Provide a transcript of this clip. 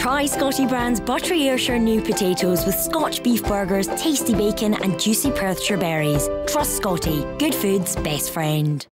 Try Scotty Brand's buttery Ayrshire new potatoes with Scotch beef burgers, tasty bacon, and juicy Perthshire berries. Trust Scotty, good food's best friend.